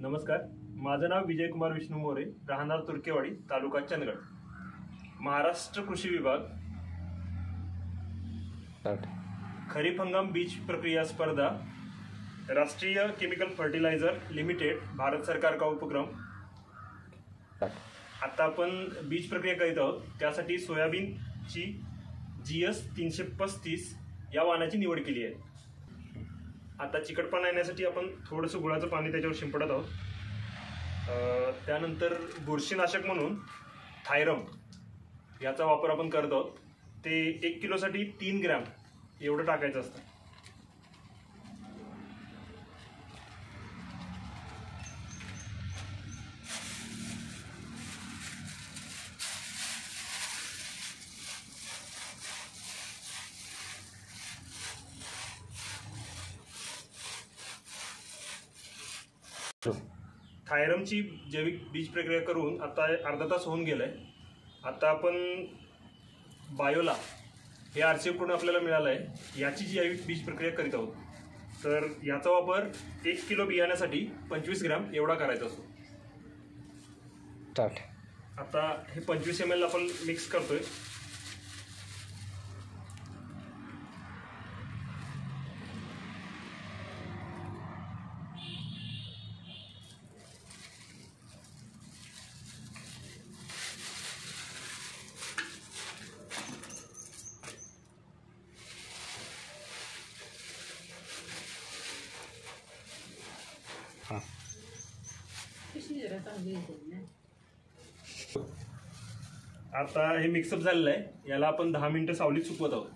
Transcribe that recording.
नमस्कार. माझं नाव विजयकुमार विष्णू मोरे राहणार तुर्केवाडी तालुका चंदगड. महाराष्ट्र कृषी विभाग. खरीप हंगाम बीज प्रक्रिया स्पर्धा. राष्ट्रीय केमिकल फर्टिलायझर लिमिटेड भारत सरकार का उपक्रम. आता आपण बीज प्रक्रिया करीत आहोत. त्यासाठी सोयाबीनची जी एस तीनशे पस्तीस या वाहनाची निवड केली आहे. आता चिकटपणा येण्यासाठी आपण थोडंसं गुळाचं पाणी त्याच्यावर शिंपडत आहोत. त्यानंतर बुरशीनाशक म्हणून थायरम याचा वापर आपण करत आहोत. ते एक किलोसाठी तीन ग्रॅम एवढं टाकायचं असतं. थायरमची जैविक बीज प्रक्रिया करून आता अर्धा तास होऊन गेलाय. आता आपण बायोला हे आर सी आपल्याला मिळालं आहे याची जैविक बीज प्रक्रिया करीत आहोत तर याचा वापर एक किलो बियाण्यासाठी पंचवीस ग्रॅम एवढा करायचा असतो. स्टार्ट आता हे पंचवीस एम एल आपण मिक्स करतोय. हां. आता हे मिक्सअप झालेलं आहे. याला आपण दहा मिनिटं सावलीत सुकवत आहोत.